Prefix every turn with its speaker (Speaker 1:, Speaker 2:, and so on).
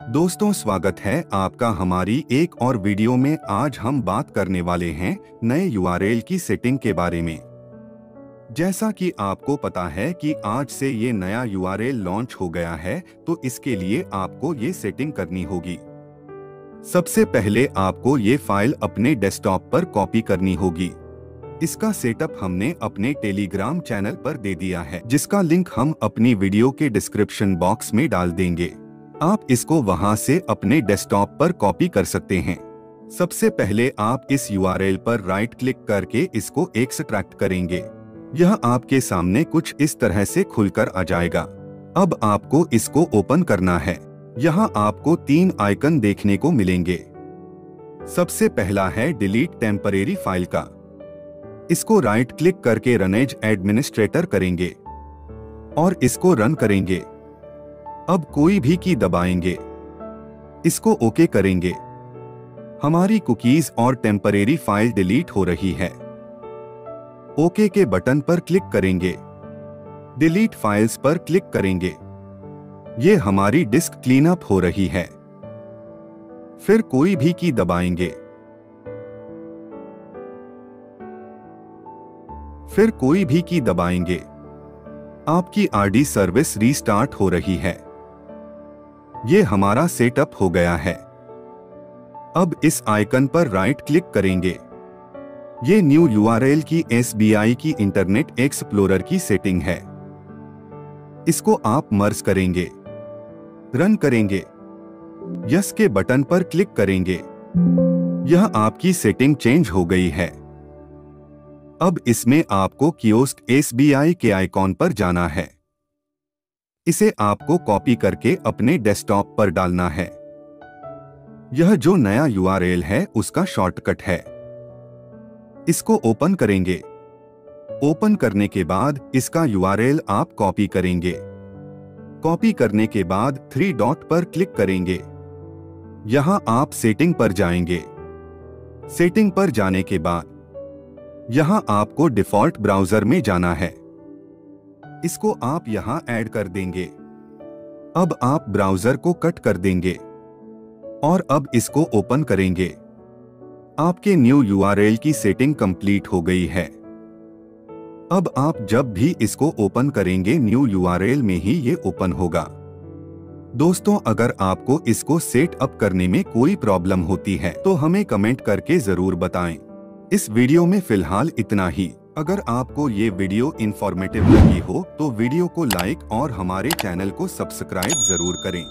Speaker 1: दोस्तों, स्वागत है आपका हमारी एक और वीडियो में। आज हम बात करने वाले हैं नए यूआरएल की सेटिंग के बारे में। जैसा कि आपको पता है कि आज से ये नया यूआरएल लॉन्च हो गया है तो इसके लिए आपको ये सेटिंग करनी होगी। सबसे पहले आपको ये फ़ाइल अपने डेस्कटॉप पर कॉपी करनी होगी। इसका सेटअप हमने अपने टेलीग्राम चैनल पर दे दिया है, जिसका लिंक हम अपनी वीडियो के डिस्क्रिप्शन बॉक्स में डाल देंगे। आप इसको वहाँ से अपने डेस्कटॉप पर कॉपी कर सकते हैं। सबसे पहले आप इस यूआरएल पर राइट क्लिक करके इसको एक्सट्रैक्ट करेंगे। यह आपके सामने कुछ इस तरह से खुलकर आ जाएगा। अब आपको इसको ओपन करना है। यहाँ आपको तीन आइकन देखने को मिलेंगे। सबसे पहला है डिलीट टेम्परेरी फ़ाइल का। इसको राइट क्लिक करके रनेज एडमिनिस्ट्रेटर करेंगे। और इसको रन करेंगे। अब कोई भी की दबाएँगे। इसको ओके करेंगे। हमारी कुकीज और टेम्परेरी फ़ाइल डिलीट हो रही है। ओके के बटन पर क्लिक करेंगे। डिलीट फाइल्स पर क्लिक करेंगे। ये हमारी डिस्क क्लीनअप हो रही है। फिर कोई भी की दबाएँगे। फिर कोई भी की दबाएँगे। आपकी आरडी सर्विस रीस्टार्ट हो रही है। ये हमारा सेटअप हो गया है। अब इस आइकन पर राइट क्लिक करेंगे। ये न्यू यूआरएल की एसबीआई की इंटरनेट एक्सप्लोरर की सेटिंग है। इसको आप मर्ज करेंगे। रन करेंगे। यस के बटन पर क्लिक करेंगे। यह आपकी सेटिंग चेंज हो गई है। अब इसमें आपको कियोस्क एस के आइकॉन पर जाना है। इसे आपको कॉपी करके अपने डेस्कटॉप पर डालना है। यह जो नया यूआरएल है, उसका शॉर्टकट है। इसको ओपन करेंगे। ओपन करने के बाद इसका यूआरएल आप कॉपी करेंगे। कॉपी करने के बाद थ्री डॉट पर क्लिक करेंगे। यहाँ आप सेटिंग पर जाएँगे। सेटिंग पर जाने के बाद यहाँ आपको डिफ़ॉल्ट ब्राउज़र में जाना है। इसको आप यहाँ ऐड कर देंगे। अब आप ब्राउज़र को कट कर देंगे और अब इसको ओपन करेंगे। आपके न्यू यूआरएल की सेटिंग कंप्लीट हो गई है। अब आप जब भी इसको ओपन करेंगे, न्यू यूआरएल में ही ये ओपन होगा। दोस्तों, अगर आपको इसको सेट अप करने में कोई प्रॉब्लम होती है तो हमें कमेंट करके ज़रूर बताएँ। इस वीडियो में फ़िलहाल इतना ही। अगर आपको ये वीडियो इन्फॉर्मेटिव लगी हो तो वीडियो को लाइक और हमारे चैनल को सब्सक्राइब ज़रूर करें।